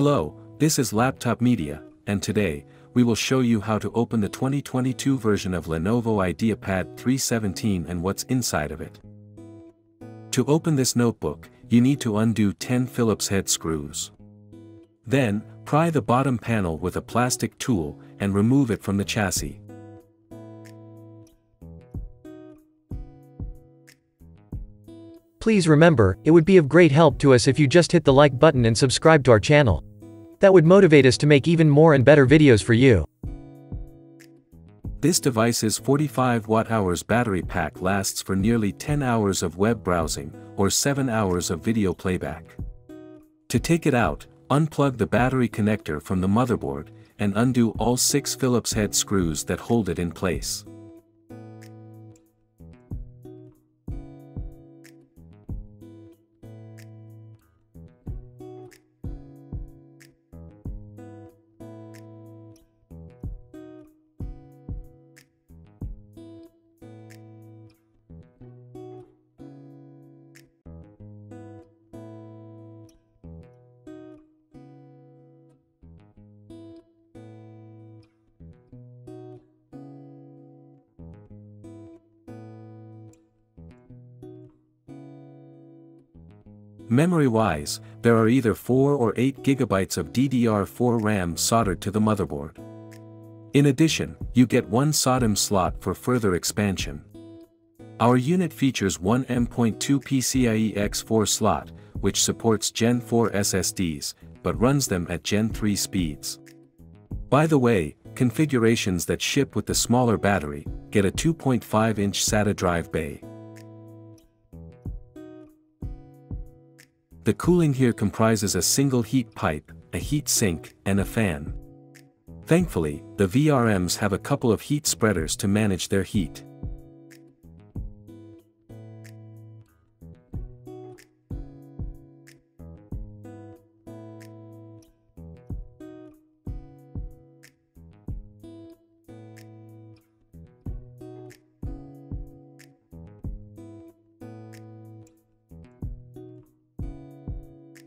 Hello, this is Laptop Media, and today, we will show you how to open the 2022 version of Lenovo IdeaPad 317 and what's inside of it. To open this notebook, you need to undo 10 Phillips head screws. Then, pry the bottom panel with a plastic tool and remove it from the chassis. Please remember, it would be of great help to us if you just hit the like button and subscribe to our channel. That would motivate us to make even more and better videos for you. This device's 45 watt-hours battery pack lasts for nearly 10 hours of web browsing, or 7 hours of video playback. To take it out, unplug the battery connector from the motherboard, and undo all 6 Phillips head screws that hold it in place. Memory-wise, there are either 4 or 8 GB of DDR4 RAM soldered to the motherboard. In addition, you get one SODIMM slot for further expansion. Our unit features one M.2 PCIe X4 slot, which supports Gen 4 SSDs, but runs them at Gen 3 speeds. By the way, configurations that ship with the smaller battery, get a 2.5-inch SATA drive bay. The cooling here comprises a single heat pipe, a heat sink, and a fan. Thankfully, the VRMs have a couple of heat spreaders to manage their heat.